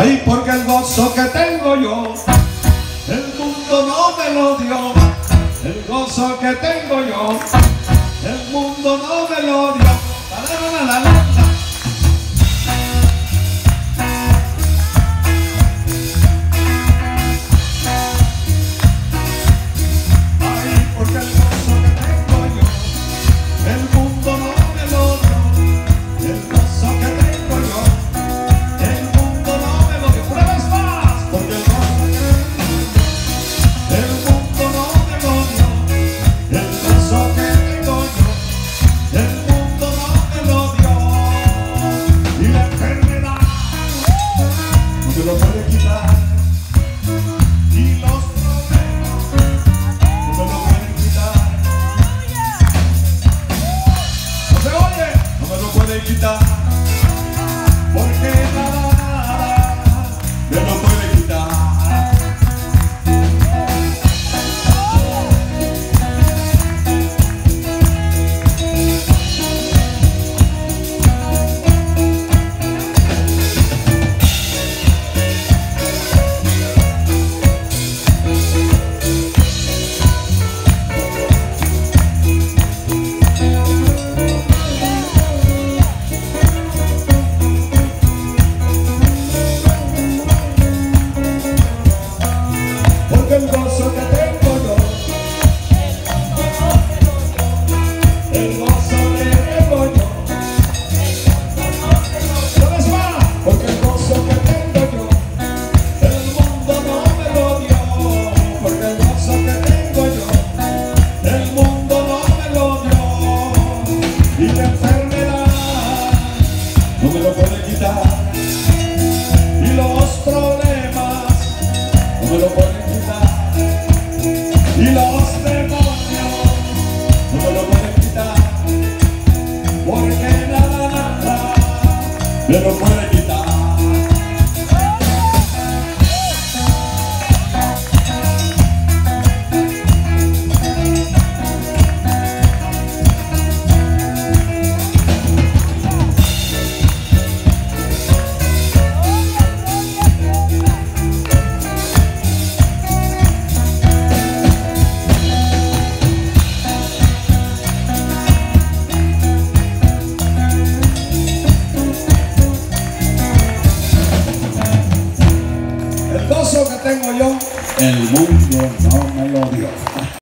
Ay, porque el gozo que tengo yo, el mundo no me lo dio. El gozo que tengo yo, el mundo no me lo dio. plus tard. no me lo pueden quitar. Y los problemas no me lo pueden quitar. Y los demonios no me lo pueden quitar. Porque nada, nada me lo puede quitar. tengo yo, el mundo no me lo dio.